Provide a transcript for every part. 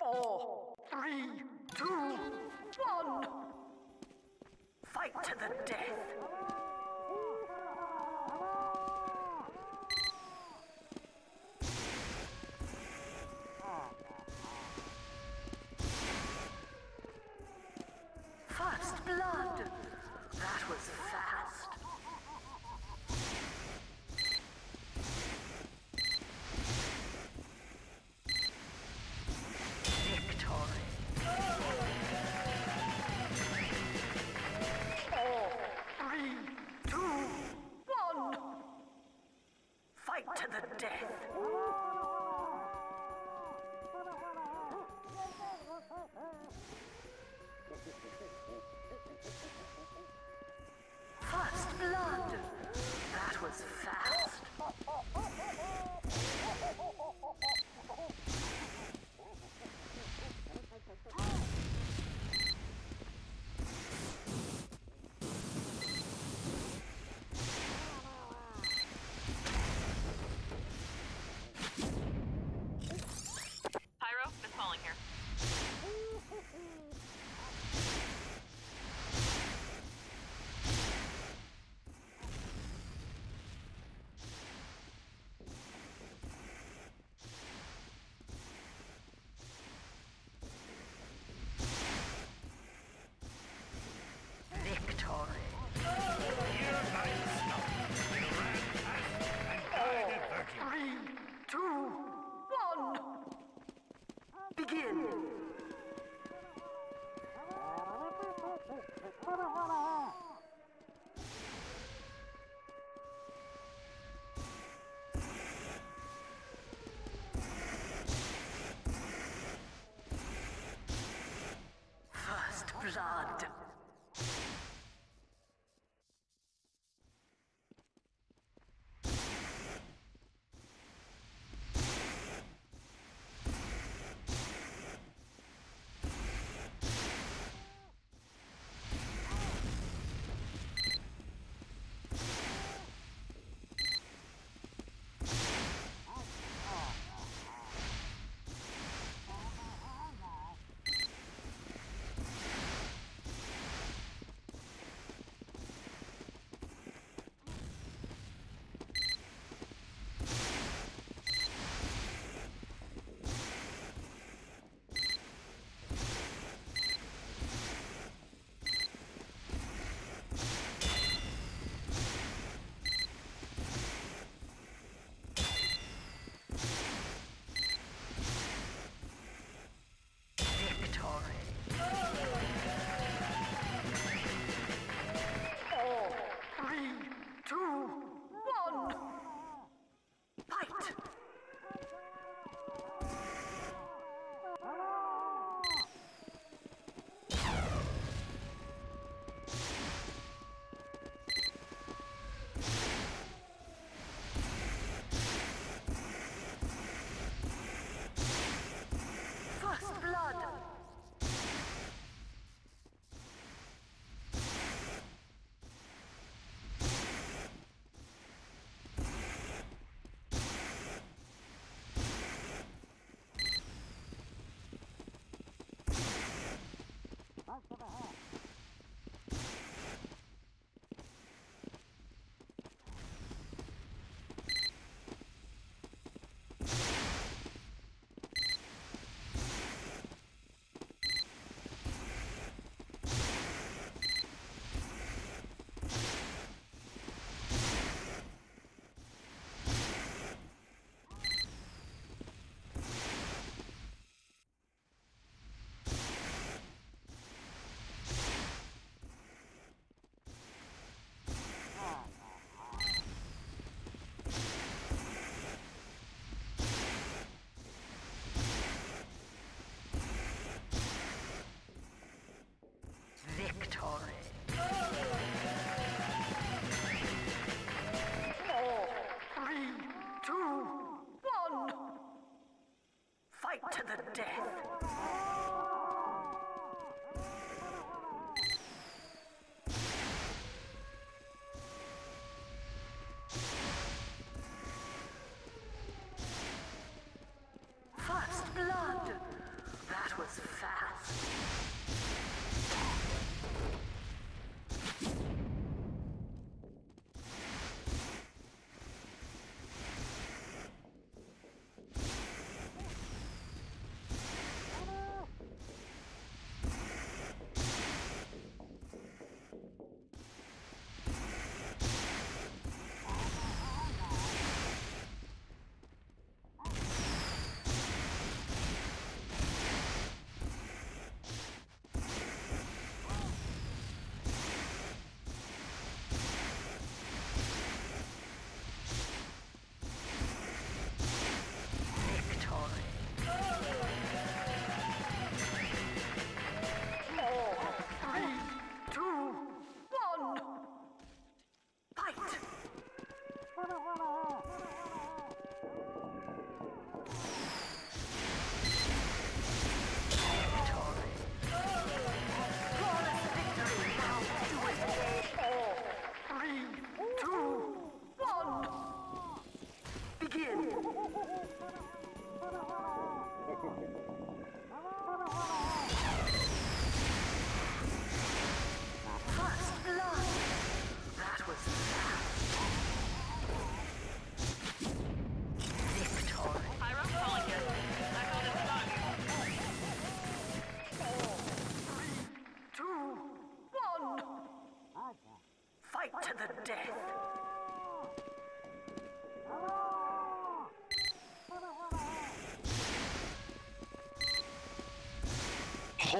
four, three, two, one. Fight to the death. Rosard. territory.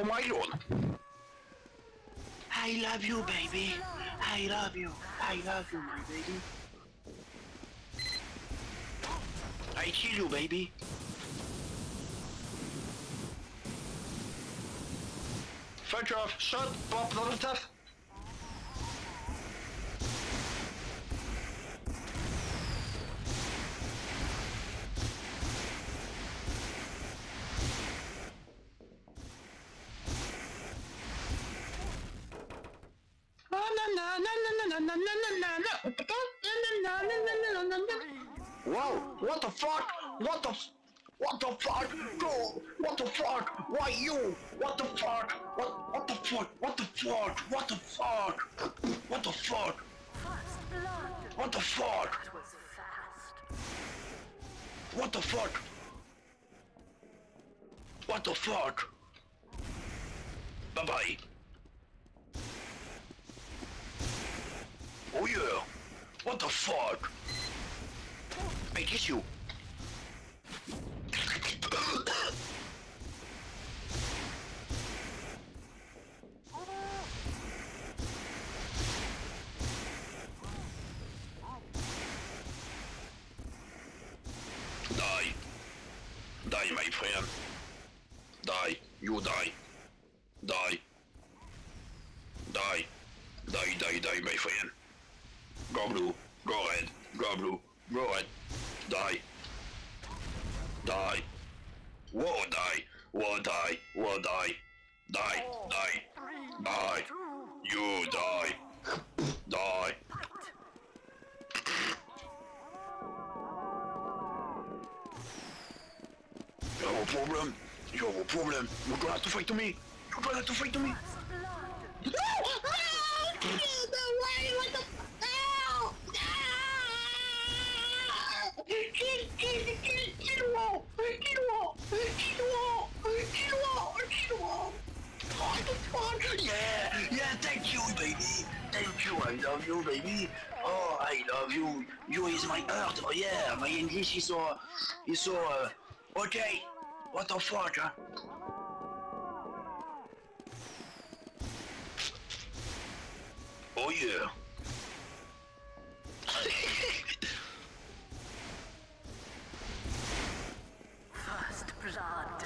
Oh my lord. I love you, baby. I love you. I love you, my baby. I kill you, baby. Fuck off. Shut up, lot of You're gonna have to fight to me. You're gonna have to fight to me. first blood. Yeah, yeah, thank you, baby. Thank you, I love you, baby. Oh, I love you. You is my heart. Oh yeah, my English is so, is so. Uh, okay. What the fuck, huh? Oh yeah. First blood.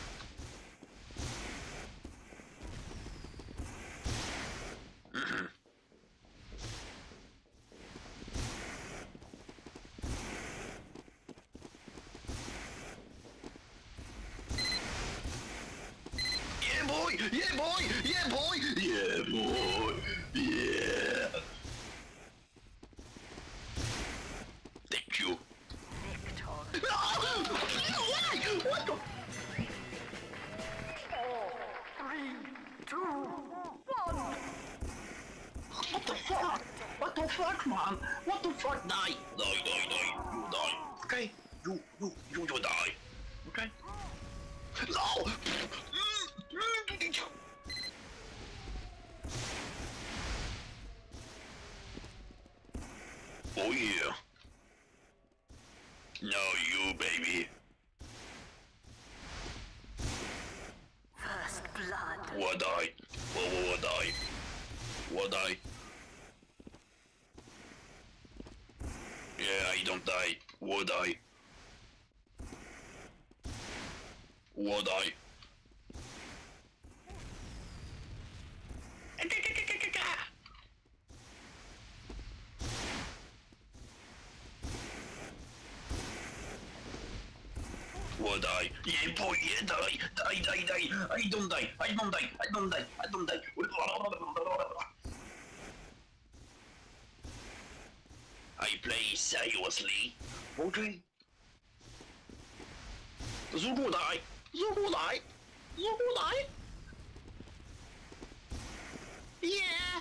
You, you, you, you die. Okay? No! Oh yeah. Now you, baby. First blood. What I? What I? What I? Yeah, I don't die. Would I? Would I? Would I? Yeah, boy, yeah, die, die, die, die. I don't die, I don't die, I don't die, I don't die. I play seriously? Okay. Så god deg! Så god deg! Så god deg! Yeah!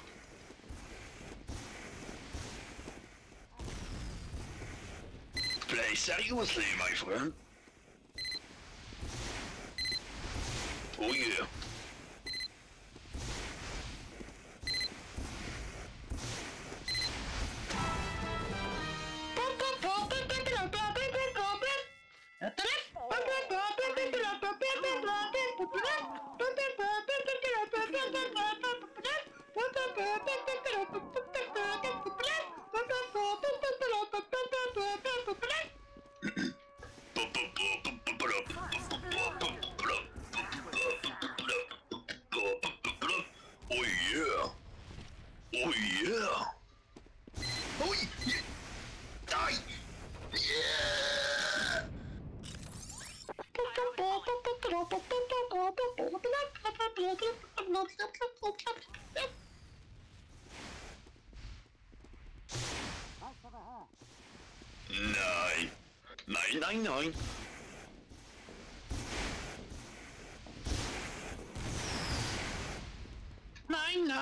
Play seriously, my friend. Oh yeah.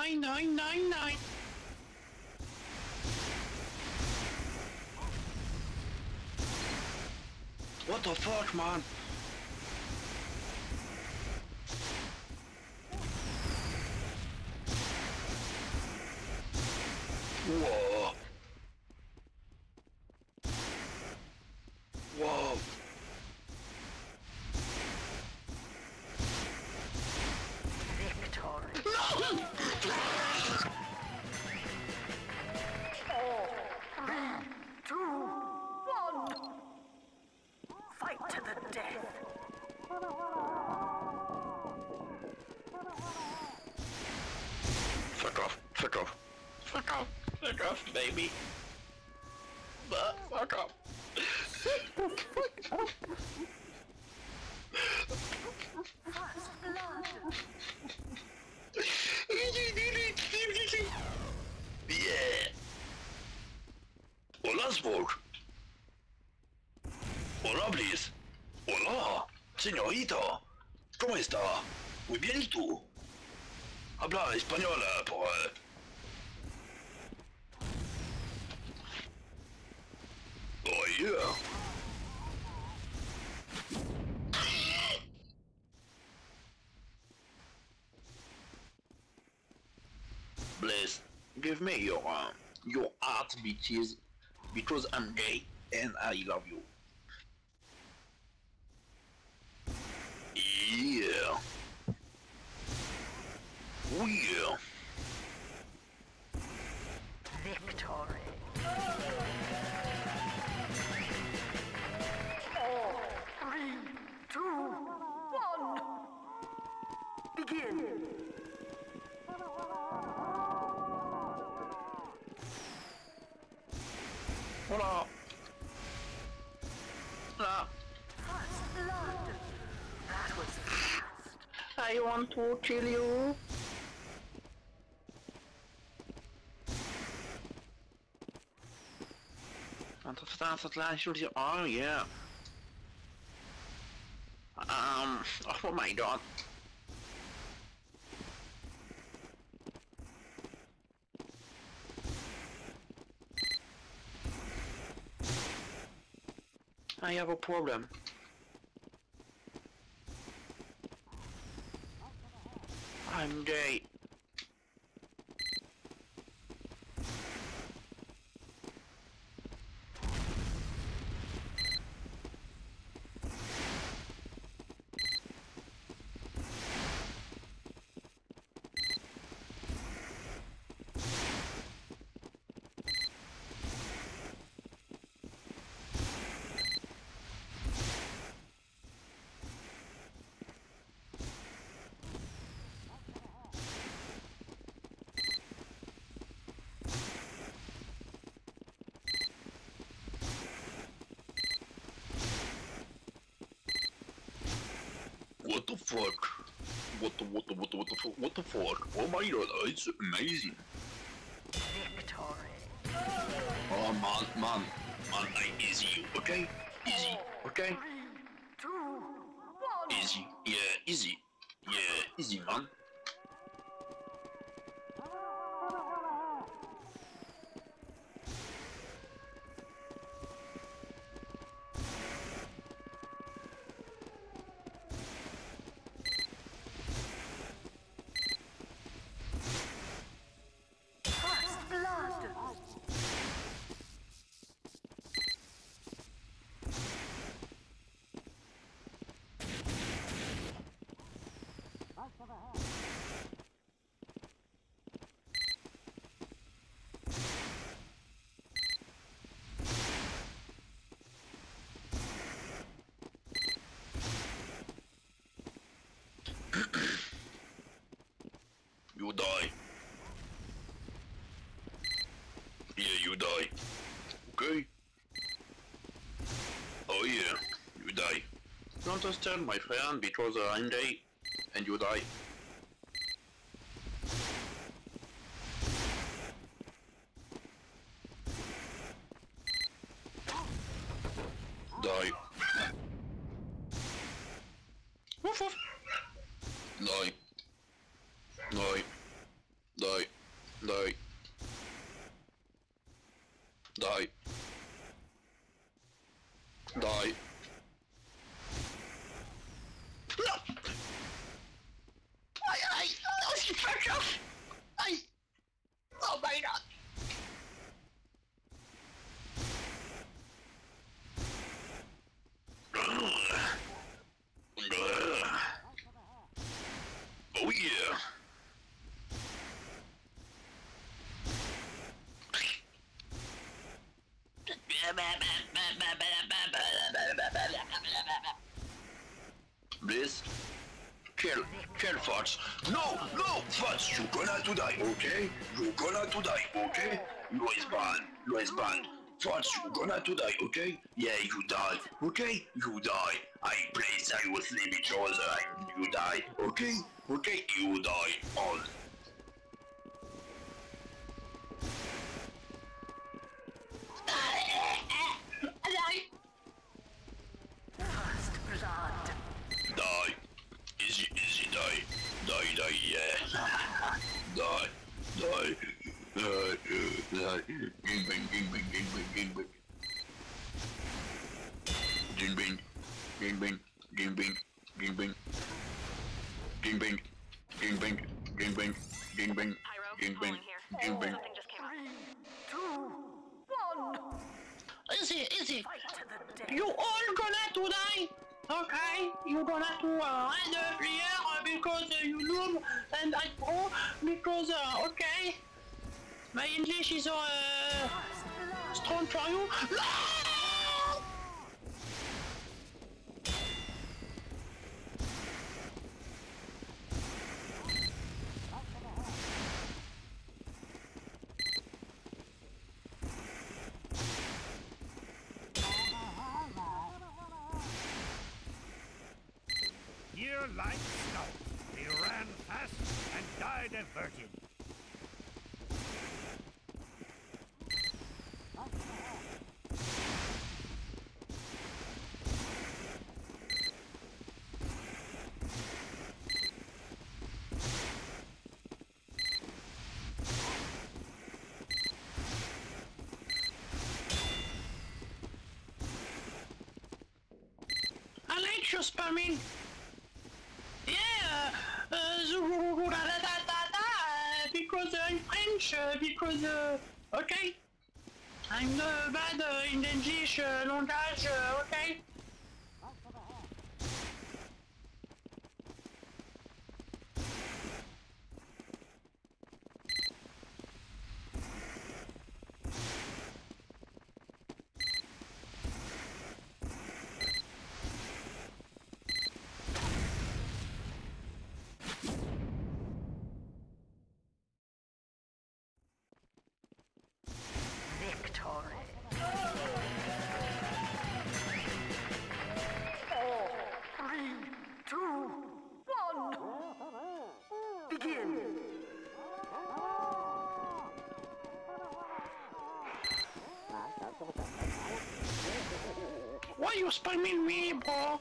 Nine, nine, nine, nine. What the fuck, man? Fuck baby. Fuck off. First blood. Yeah. Hola. Hola, please. Hola, señorita. ¿Cómo está? Muy bien, ¿y tú? Habla española, por... eh, Blaze, give me your um, your art bitches because I'm gay and I love you. Yeah. Oh yeah. I want to kill you. Want to start het lijstje? Oh yeah. Um, oh my god. I have a problem. I'm gay. What the fuck? What the what the what the what the fuck? What the fuck? Oh my god, it's amazing. Victory. Oh man, man, man, I easy, okay? Easy, okay? Two, one. Easy, yeah, easy. Yeah, easy, man. You die. Yeah, you die. Okay? Oh yeah, you die. You understand, my friend, because uh, I'm dead, and you. Die. Woof woof. Die. Die. Die. Die. Die. Die. No! Ai, ai! Oh, she fucked up! Ai! Oh my god! Oh yeah! Bliss, kill, kill Fox. No, no, Fox, you gonna to die, okay? You gonna to die, okay? You is banned, you is. Fox, you gonna to die, okay? Yeah, you die, okay? You die. I play seriously because I, you die, okay? Okay, you die. All. gangbang, gangbang, all gonna die. Uh, uh, because uh, you lose and I go because uh, okay. My English is uh, strong for you. I like spamming. Yeah, uh, da da da because I'm French, uh, because, uh, okay. I'm uh, bad uh, in English uh, language, okay. You're you spamming me, bro.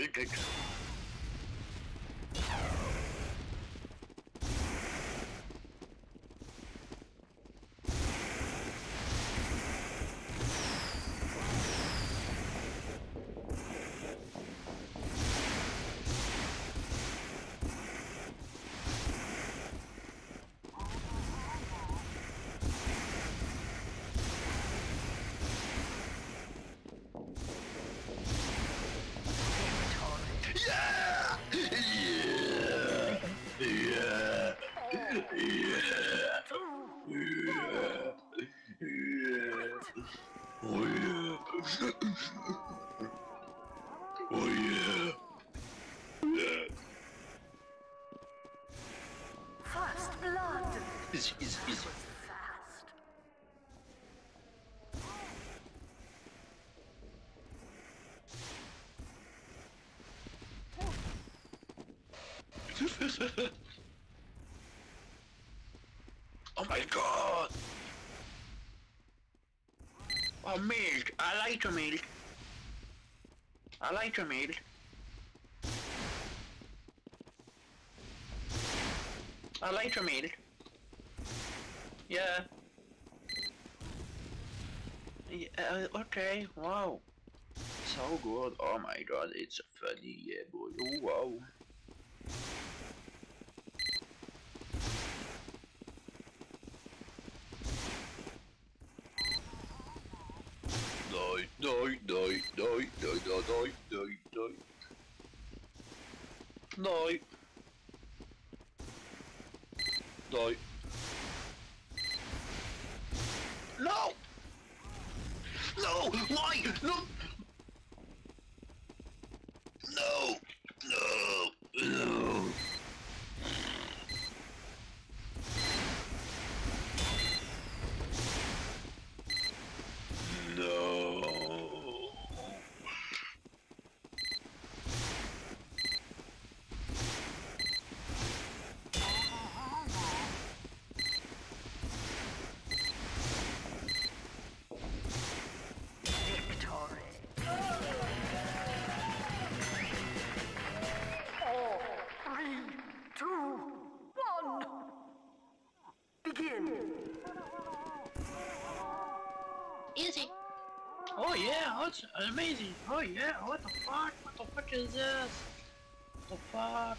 big gigs. Oh yeah! oh yeah! Yeah! First blood! Easy, easy, easy. to mid. I. Yeah. yeah. Okay, wow. So good. Oh my god, it's funny, yeah boy. Oh wow. Die. No! No! Why? No! That's amazing. Oh yeah, what the fuck? What the fuck is this? What the fuck?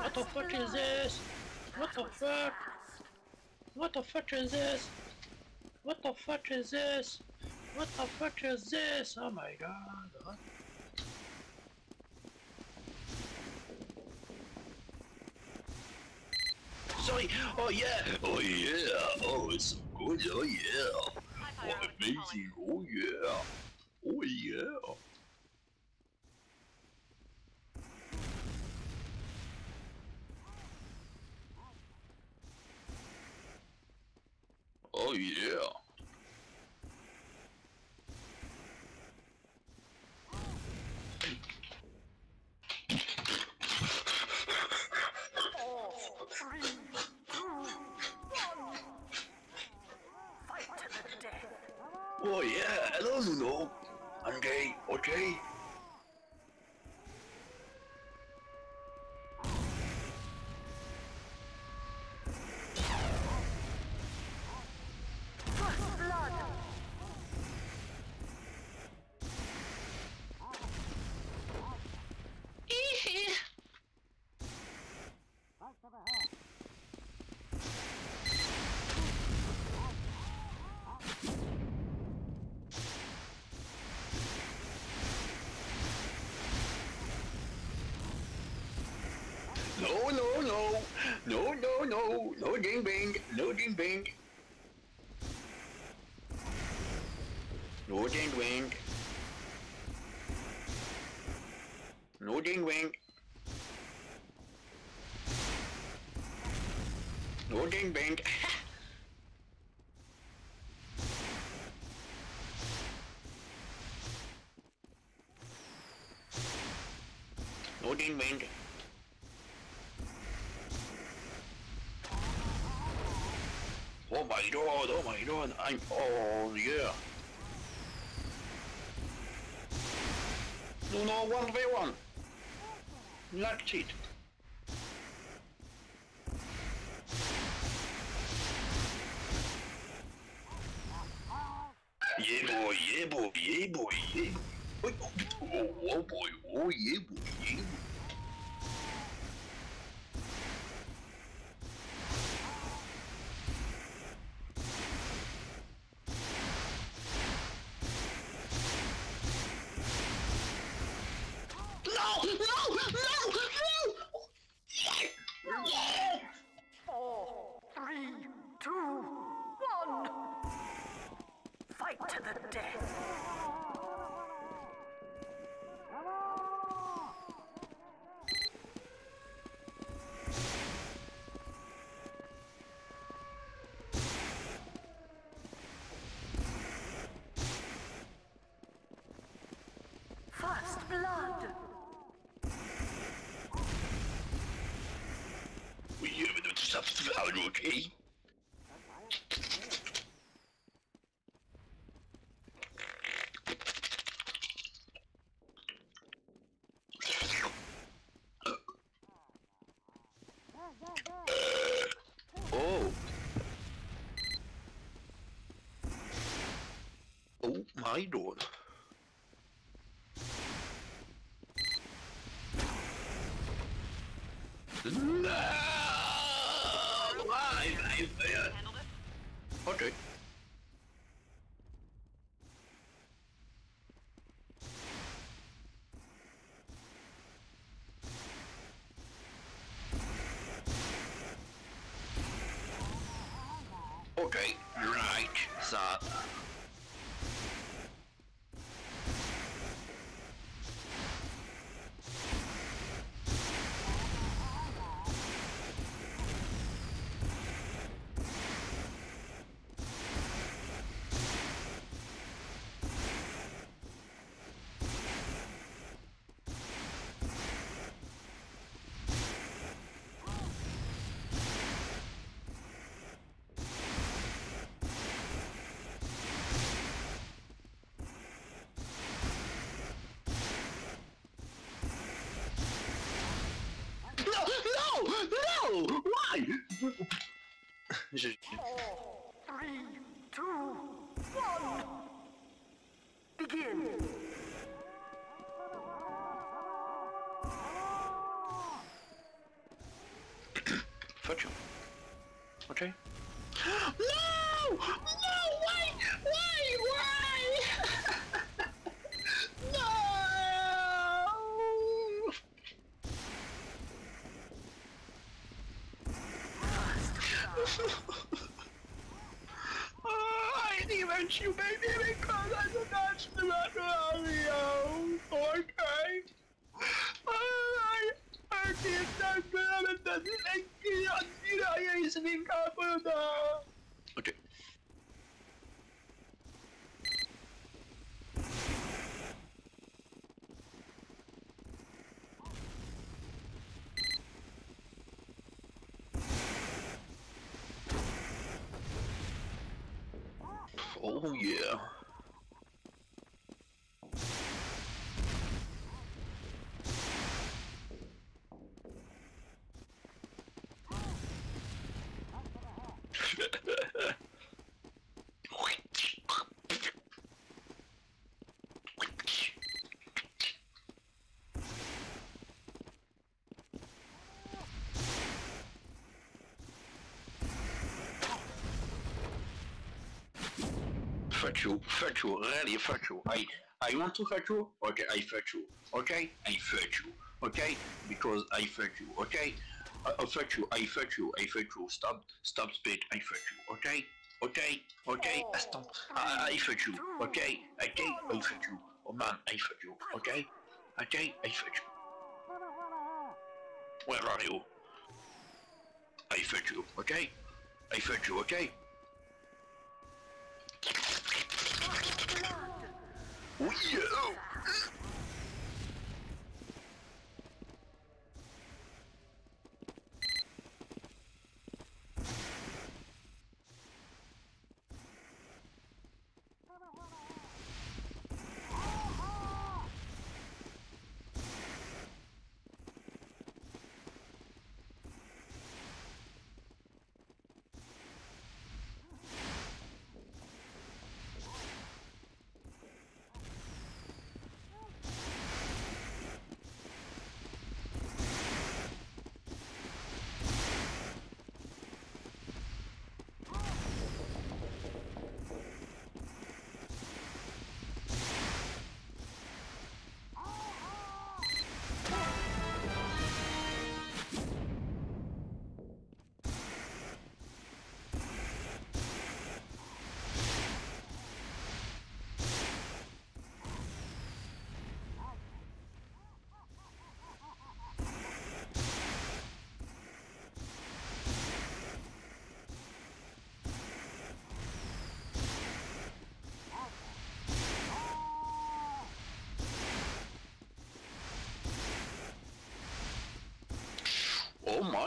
What the fuck is this? What the fuck? What the fuck is this? What the fuck is this? What the fuck is this? Oh my god. What? Sorry! Oh yeah! Oh yeah! Oh, it's so good! Oh yeah! Oh, amazing! Oh yeah! Oh yeah! Oh yeah! Three, two, one. Fight to the death. Oh yeah! Hello, Nuno! I'm gay, okay? First blood. No, no, no! No, no, no! Ding bang! No ding bang! No ding bang! No ding bang! No ding bang! no ding bang! Oh my god, oh I'm, oh yeah. No, no, one v one. Like cheat. Yeah boy, yeah boy, yeah boy, yeah boy. Oh, oh, oh boy, oh yeah boy, yeah boy. side doors. No! I, I, uh, okay. Okay, right, so... Je- Four, three, two, one. Begin. Fuck you. Okay. No! No! Why? Why? Why? no! oh, I didn't even shoot baby because I did not shoot at Mario. Okay. I, I did not grab it. Doesn't make me on you is in Caputa. Okay. Oh yeah. Fuck you, fuck you, really fuck you. I, I want to fuck you, okay, I fuck you, okay? I fuck you, okay? Because I fuck you, okay? I, I fuck you, I fuck you, I fuck you, stop, stop speed, I fuck you, okay? Okay, okay, stop, I, I fuck you, okay? Okay, I fuck you, oh man, I fuck you, okay? Okay, I fuck you. Where are you? I fuck you, okay? I fuck you, okay? Oh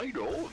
yeah! Oh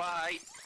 bye.